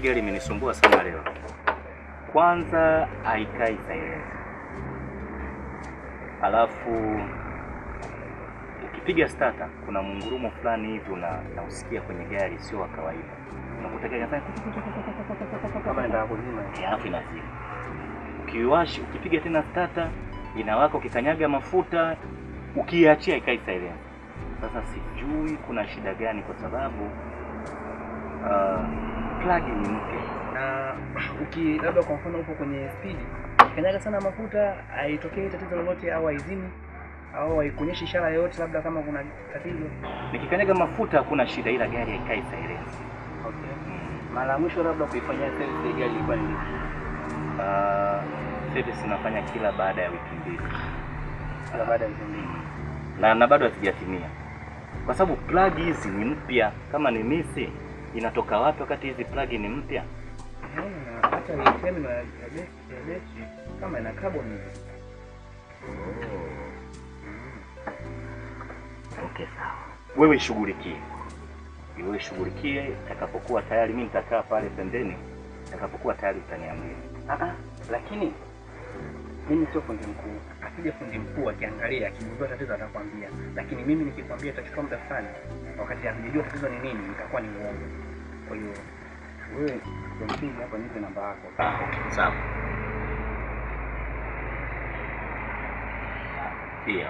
hii gari imenisumbua sana leo. Kwanza haikai silence, alafu ukipiga starter kuna mungurumo fulani hivi una unausikia kwenye gari, sio wa kawaida. Unakuta gari Kama inaenda kuzima. Alafu inazima. Ukiwashi, ukipiga tena starter inawaka, ukikanyaga mafuta, ukiachia ikai silence. Sasa sijui kuna shida gani, kwa sababu uh, plug ni mpya. Na uki labda kwa mfano upo kwenye spidi, kanyaga sana mafuta, haitokei tatizo lolote au haizimi au haikuonyeshi ishara yoyote labda kama kuna tatizo. Nikikanyaga mafuta hakuna shida, ila gari haikai silence. Okay. Mara ya mwisho labda kuifanyia service ya gari ilikuwa ni? Uh, service nafanya kila baada ya wiki mbili kila baada ya wiki mbili. na na bado hazijatimia, kwa sababu plug hizi ni mpya. Kama ni misi inatoka wapi wakati hizi plug ni mpya? Hata hii terminal ya betri kama ina carbon Okay, sawa. Wewe shughulikie, wewe shughulikie. Itakapokuwa tayari, mimi nitakaa pale pembeni. Itakapokuwa tayari utaniambia. Ah ah, lakini mimi sio fundi mkuu. Akija fundi mkuu akiangalia akigundua tatizo atakwambia, lakini mimi nikikwambia itachukua muda fulani, wakati hakujajua tatizo ni nini, nitakuwa ni uongo. Kwa hiyo wewe ndio msingi hapa, nipe namba yako. Sawa. Pia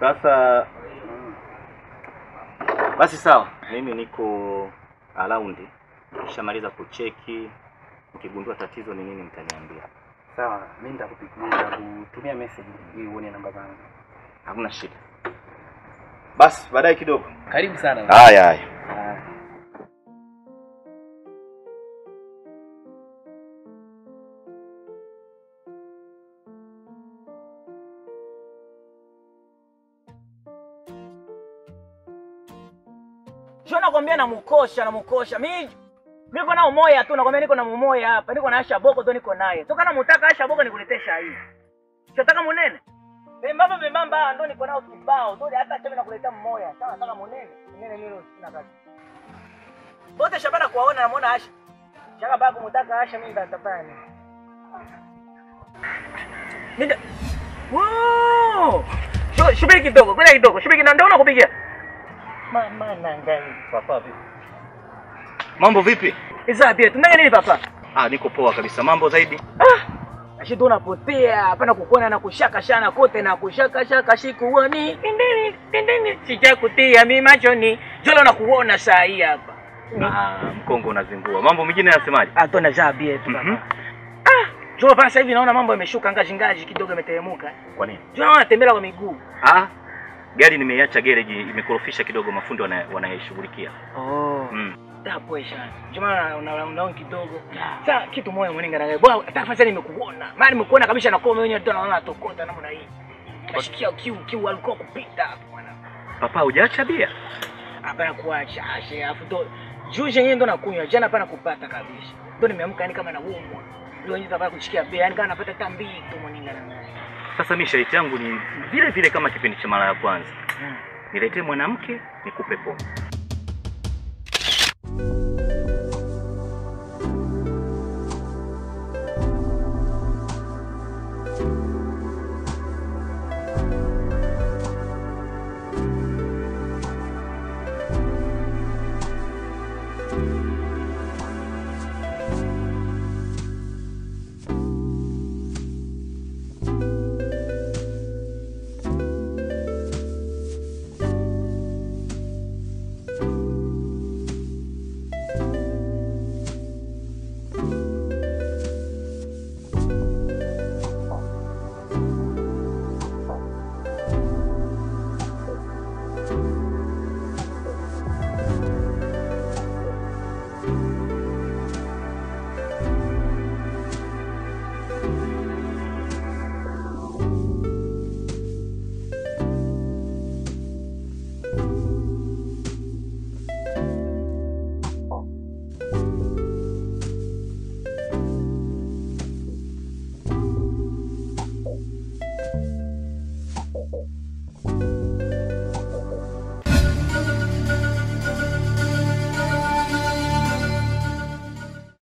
sasa basi, sawa, mimi niko around. Nikishamaliza kucheki, ukigundua tatizo ni nini, mtaniambia. Sawa, mimi nitakupigia, nitakutumia message ili uone namba zangu. Hakuna shida. Basi baadaye kidogo. Karibu sana. Haya haya. Sio nakwambia namukosha namukosha. Mimi niko na umoya tu nakwambia niko na umoya hapa. Niko na Asha Boko tu niko naye. Toka na mutaka Asha Boko nikuletesha hii. Unataka munene. Bembamba bembamba ndo niko nao kibao. Ndio hata chama nakuletea mmoya. Sawa nataka munene. Munene mimi sina kazi. Bote shabana kuwaona namuona Asha. Shaka baba kumtaka Asha mimi nitafanya. Nenda. Woo! Shubiri kidogo, kwenda kidogo. Shubiri na ndio unakupigia. Mama nangai. Papa vipi? Mambo vipi? Isa pia tunanga nini papa? Ah, niko poa kabisa. Mambo zaidi? Ah. Ashitu unapotea, hapana kukuona na kushaka shana kote na kushaka shaka shikuoni. Tindini, tindini, sijakutia mi machoni. Jolo na kuona saa hii hapa. Ah, mkongo unazingua. Mambo mengine yanasemaje? Ato na jabie tu mm papa. Ah, jolo pasa hivi naona mambo yameshuka ngaji ngaji kidogo yameteremka. Kwa nini? Jolo naona tembea kwa miguu. Ah, gari nimeiacha garage, imekorofisha kidogo, mafundi wanayeshughulikia. wanaishughulikia. Oh. Mm. Tapoesha. Juma una kidogo. Sasa kitu mweninga na bwana, nimekuona. Maana nimekuona kabisa na kwa mwenyewe naona tokota namna hii. Kiu kiu alikuwa kupita hapo bwana. Papa, hujaacha bia? hapana kuacha ashe afu ndo yenyewe ndo nakunywa jana hapana kupata kabisa ndo nimeamka yani kama naumwa ndio yenyewe kushikia bia yani kama napata tambi tu na Sasa mi shaiti yangu ni vile vile kama kipindi cha mara ya kwanza, Hmm. niletee mwanamke nikupe pombe.